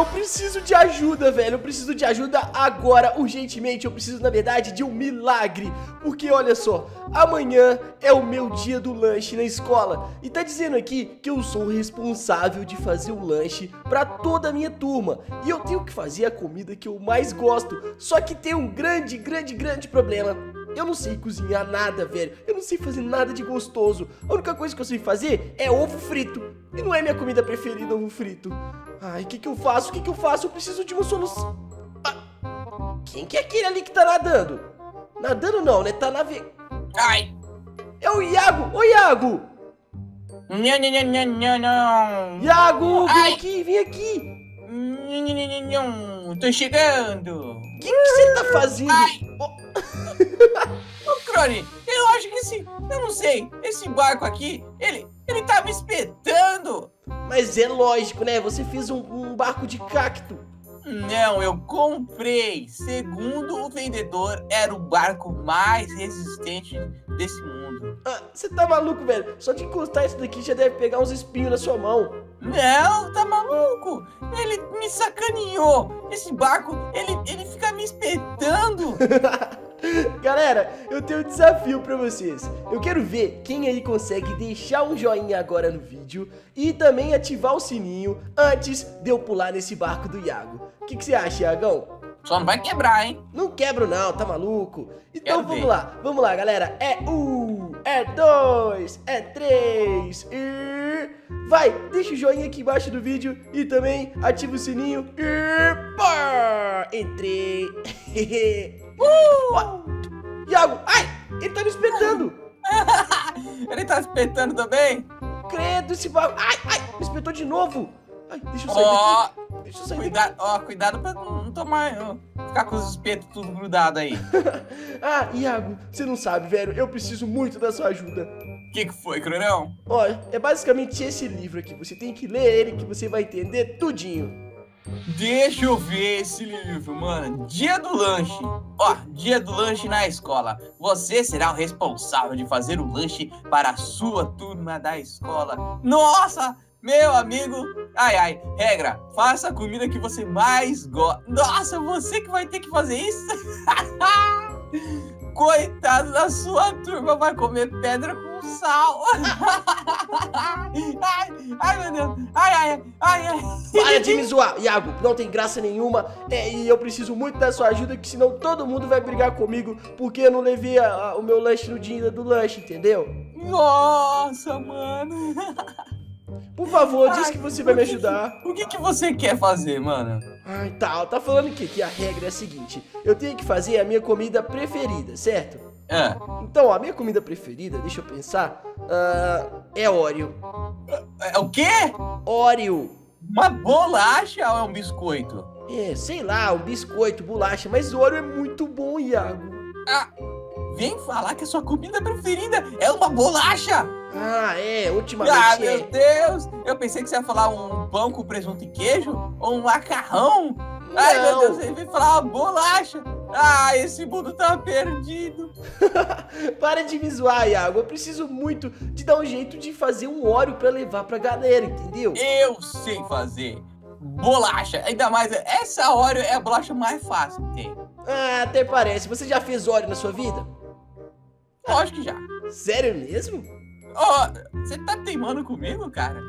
Eu preciso de ajuda, velho. Eu preciso de ajuda agora, urgentemente. Eu preciso, na verdade, de um milagre. Porque, olha só, amanhã é o meu dia do lanche na escola. E tá dizendo aqui que eu sou responsável de fazer o lanche pra toda a minha turma. E eu tenho que fazer a comida que eu mais gosto. Só que tem um grande, grande, grande problema. Eu não sei cozinhar nada, velho. Eu não sei fazer nada de gostoso. A única coisa que eu sei fazer é ovo frito. E não é minha comida preferida, ovo frito. Ai, o que que eu faço? O que que eu faço? Eu preciso de uma solução. Ah, quem que é aquele ali que tá nadando? Nadando não, né? Tá nave... Ai! É o Iago! Ô, Iago! Não, não, não, não, não. Iago, vem Ai. aqui, vem aqui! Não, não, não, não. Tô chegando. O que que você tá fazendo? Ai. Ô, Ô, Crone, eu acho que esse... Eu não sei. Esse barco aqui, ele... Ele tá me espetando. mas é lógico, né? Você fez um, um barco de cacto. Não, eu comprei. Segundo o vendedor, era o barco mais resistente desse mundo. Ah, você tá maluco, velho? Só de encostar isso daqui já deve pegar uns espinhos na sua mão. Não, tá maluco? Ele me sacaneou. Esse barco, ele, ele fica me espetando. Galera, eu tenho um desafio pra vocês. Eu quero ver quem aí consegue deixar um joinha agora no vídeo e também ativar o sininho antes de eu pular nesse barco do Iago. O que, que você acha, Iagão? Só não vai quebrar, hein? Não quebro não, tá maluco? Então Quero vamos ver. lá, vamos lá, galera. É um, é dois, é três e... Vai, deixa o joinha aqui embaixo do vídeo e também ativa o sininho e... Pá! Entrei. Ó, Iago, ai, ele tá me espetando. Ele tá espetando também? Credo, esse barco. Ai, ai, me espetou de novo. Ai, deixa eu sair Ó, daqui. Deixa eu sair daqui. cuidado, ó, cuidado pra não tomar, ó, ficar com os espetos tudo grudado aí. Ah, Iago, você não sabe, velho. Eu preciso muito da sua ajuda. O que que foi, Crunão? Olha, é basicamente esse livro aqui. Você tem que ler ele que você vai entender tudinho. Deixa eu ver esse livro, mano. Dia do lanche. Ó, dia do lanche na escola. Você será o responsável de fazer o lanche para a sua turma da escola. Nossa, meu amigo. Ai, ai. Regra, faça a comida que você mais gosta. Nossa, você que vai ter que fazer isso? Coitado da sua turma, vai comer pedra com sal. ai, ai, meu Deus. Ai, ai, ai, ai. Para de me zoar, Iago. Não tem graça nenhuma. É, e eu preciso muito da sua ajuda, que senão todo mundo vai brigar comigo porque eu não levei a- a- o meu lanche no dia do lanche, entendeu? Nossa, mano. Por favor, diz Ai, que você vai me que ajudar. O que, que você quer fazer, mano? Ai, tá. Tá falando aqui que a regra é a seguinte: eu tenho que fazer a minha comida preferida, certo? Ah, Então, a minha comida preferida, deixa eu pensar, ah, é Oreo. é o quê? Oreo. Uma bolacha ou é um biscoito? É, sei lá, um biscoito, bolacha, mas Oreo é muito bom, Iago. Ah, vem falar que a sua comida preferida é uma bolacha! Ah, é, Ah, ultimamente meu é. Deus! Eu pensei que você ia falar um pão com presunto e queijo ou um macarrão. Ai, meu Não. Deus, você veio falar uma bolacha. Ah, esse mundo tá perdido. Para de me zoar, Iago. Eu preciso muito de dar um jeito de fazer um Oreo pra levar pra galera, entendeu? Eu sei fazer bolacha. Ainda mais, essa Oreo é a bolacha mais fácil que tem. Ah, até parece. Você já fez Oreo na sua vida? Lógico que já. Sério mesmo? Ó, você tá teimando comigo, cara?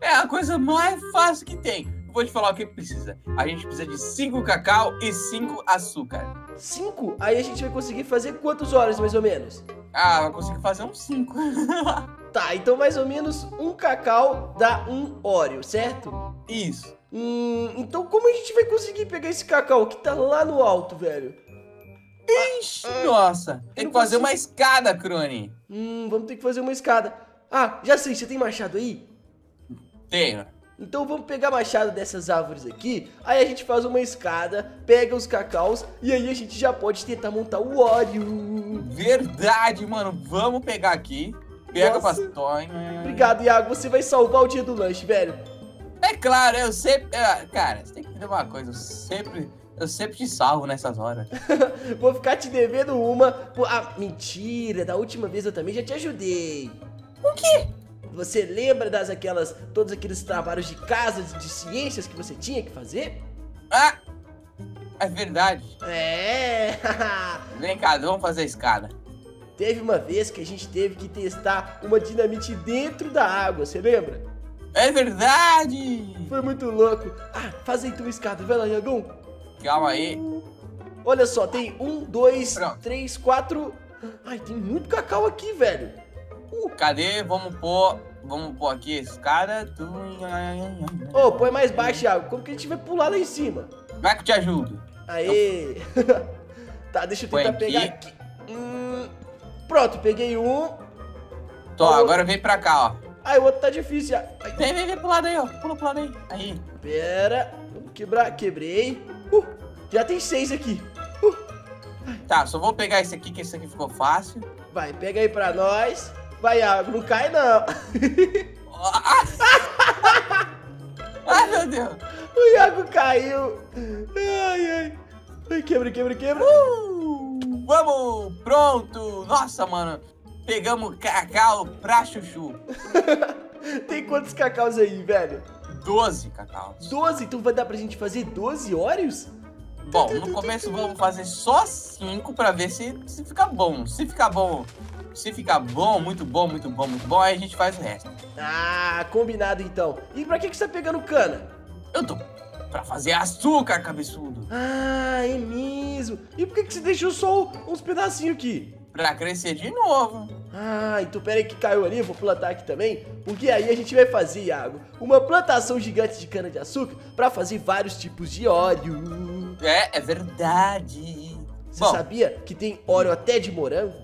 É, é a coisa mais fácil que tem. Vou te falar o que precisa. A gente precisa de 5 cacau e 5 açúcar. Cinco? Aí a gente vai conseguir fazer quantos Oreos, mais ou menos? Ah, vai conseguir fazer uns 5. Tá, então mais ou menos um cacau dá um Oreo, certo? Isso. Hum, então como a gente vai conseguir pegar esse cacau que tá lá no alto, velho? Ixi, nossa. Tem que fazer consigo. uma escada, Crone. Hum, vamos ter que fazer uma escada. Ah, já sei, você tem machado aí? Tenho. Então vamos pegar machado dessas árvores aqui, aí a gente faz uma escada, pega os cacaus e aí a gente já pode tentar montar o Oreo. Verdade, mano. Vamos pegar aqui. Pega o Nossa. bastão. Obrigado, Iago, você vai salvar o dia do lanche, velho. É claro, eu sempre. é, Cara, você tem que entender uma coisa. Eu sempre. Eu sempre te salvo nessas horas. Vou ficar te devendo uma. Pô, ah, mentira, da última vez eu também já te ajudei. O quê? Você lembra das aquelas, todos aqueles trabalhos de casa, de ciências que você tinha que fazer? Ah! É verdade. É! Vem cá, vamos fazer a escada. Teve uma vez que a gente teve que testar uma dinamite dentro da água, você lembra? É verdade! Foi muito louco. Ah, faz aí tua escada, vai lá, Iagão. Calma aí. Olha só, tem um, dois, Pronto. três, quatro. Ai, tem muito cacau aqui, velho. Cadê? Vamos pôr. Vamos pôr aqui a escada. Tu- Ô, põe mais baixo, Iago. Como que a gente vai pular lá em cima? Vai que eu te ajudo. Aê! tá, deixa eu tentar aqui. pegar aqui. Hum, pronto, peguei um. Tô, agora vem pra cá, ó. Ai, o outro tá difícil. Ai, Vem, vem, vem pro lado aí, ó. Pula pro lado aí. Aí. pera. Quebrar. Quebrei. Uh, já tem seis aqui. Uh, Tá, só vou pegar esse aqui, que esse aqui ficou fácil. vai, pega aí pra nós. Vai, Iago. Não cai, não. Ah! Ai, meu Deus. o Iago caiu. Ai, ai. Ai, quebra, quebra, quebra. Uh, vamos, pronto. Nossa, mano. Pegamos cacau pra chuchu. Tem quantos cacaus aí, velho? 12 cacaus. 12? Então vai dar pra gente fazer 12 Oreos? Bom, no começo vamos fazer só 5 pra ver se, se fica bom. Se ficar bom, se ficar bom, muito bom, muito bom, muito bom, aí a gente faz o resto. Ah, combinado então. E pra que, que você tá pegando cana? Eu tô pra fazer açúcar, cabeçudo. Ah, é mesmo. E por que, que você deixou só uns pedacinhos aqui? Pra crescer de novo. Ah, então pera aí que caiu ali, vou plantar aqui também. Porque aí a gente vai fazer, Iago, uma plantação gigante de cana de açúcar pra fazer vários tipos de óleo. É, é verdade. Você Bom, sabia que tem óleo até de morango?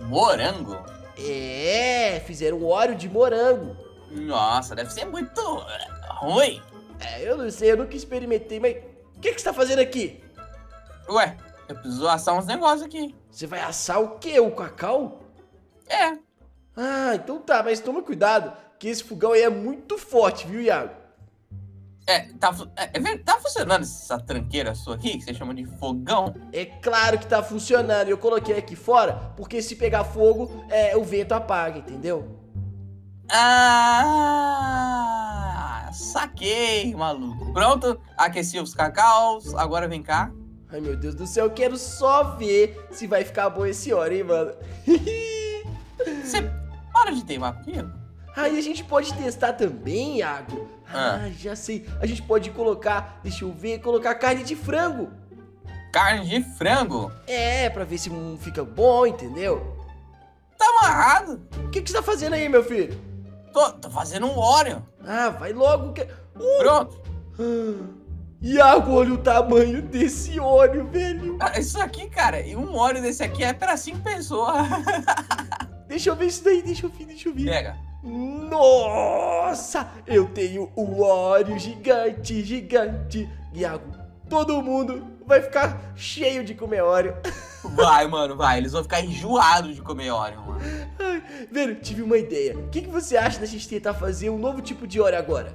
morango? É, fizeram óleo de morango. Nossa, deve ser muito ruim. É, eu não sei, eu nunca experimentei, mas o que, que você tá fazendo aqui? Ué, eu preciso assar uns negócios aqui. Você vai assar o quê? O cacau? É, Ah, então tá, mas toma cuidado, que esse fogão aí é muito forte, viu, Iago? é, tá, é, é tá funcionando essa tranqueira sua aqui, que você chama de fogão? É claro que tá funcionando, eu coloquei aqui fora, porque se pegar fogo, é, o vento apaga, entendeu? Ah, saquei, maluco. Pronto, aqueci os cacaus, agora vem cá. Ai, meu Deus do céu, eu quero só ver se vai ficar bom esse óleo, hein, mano? Você para de teimar comigo. Aí a gente pode testar também, Iago. Ah, Ah. já sei. A gente pode colocar, deixa eu ver, colocar carne de frango. Carne de frango. É, pra ver se fica bom, entendeu? Tá amarrado. O que, que você tá fazendo aí, meu filho? Tô, tô fazendo um óleo. Ah, vai logo que. Uh! Pronto. Ah, Iago, olha o tamanho desse óleo, velho. Ah, Isso aqui, cara, e um óleo desse aqui é pra cinco pessoas. Deixa eu ver isso daí, deixa eu ver, deixa eu ver. Pega. Nossa, eu tenho um óleo gigante, gigante. Iago, todo mundo vai ficar cheio de comer óleo. Vai, mano, vai. Eles vão ficar enjoados de comer óleo, mano. Ai, velho, tive uma ideia. O que, que você acha da gente tentar fazer um novo tipo de óleo agora?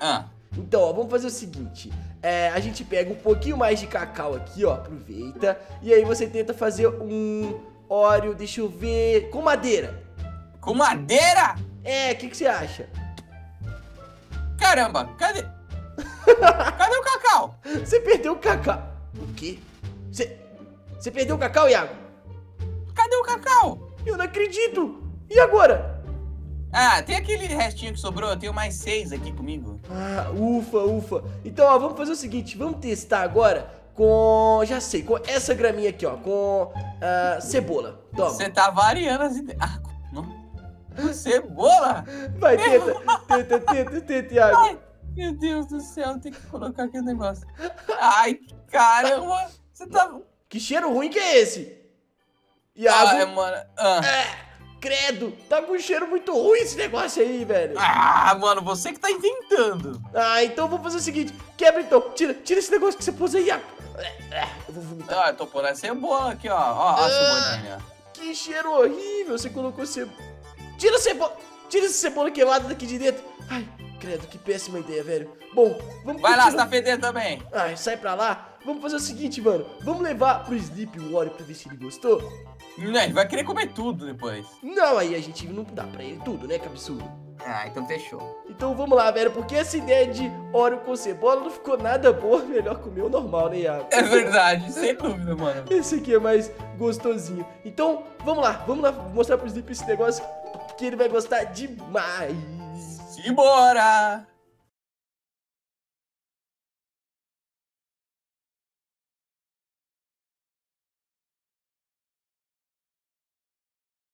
Ah, Então, ó, vamos fazer o seguinte. É, a gente pega um pouquinho mais de cacau aqui, ó, aproveita. E aí você tenta fazer um óleo, deixa eu ver, com madeira. com madeira? É, o que, que você acha? Caramba, cadê? Cadê o cacau? Você perdeu o cacau. O quê? Você, você perdeu o cacau, Iago? Cadê o cacau? Eu não acredito. E agora? Ah, tem aquele restinho que sobrou, eu tenho mais seis aqui comigo. Ah, ufa, ufa. Então, ó, vamos fazer o seguinte, vamos testar agora com, já sei, com essa graminha aqui, ó, com ah, cebola. Toma. Você tá variando as ideias. Ah, não. Cebola? Vai, tenta, tenta, tenta, tenta, Iago. Ai, meu Deus do céu, tem que colocar aquele negócio. Ai, caramba. Você tá... Que cheiro ruim que é esse? Iago, Ai, mano. Ah. credo, tá com um cheiro muito ruim esse negócio aí, velho. Ah, mano, você que tá inventando. Ah, então vamos fazer o seguinte, quebra então, tira, tira esse negócio que você pôs aí, Iago. Eu vou vomitar. Ah, eu tô pondo a cebola aqui, ó. Ó, ó a cebolinha. Que cheiro horrível, você colocou cebola. Tira a cebola, tira essa cebola queimada daqui de dentro. Ai, credo, que péssima ideia, velho. Bom, vamos Vai lá, você continuar. tá fedendo também. Ai, sai pra lá. vamos fazer o seguinte, mano. Vamos levar pro Sleep o Oreo pra ver se ele gostou? Não, ele vai querer comer tudo depois. Não, aí a gente não dá pra ele tudo, né, cabeçudo? Ah, então fechou. Então vamos lá, velho, porque essa ideia de Oreo com cebola não ficou nada boa. Melhor comer o normal, né, Iago? É verdade, sem dúvida, mano. Esse aqui é mais gostosinho. Então, vamos lá, vamos lá mostrar pro Sleep esse negócio que ele vai gostar demais. Simbora!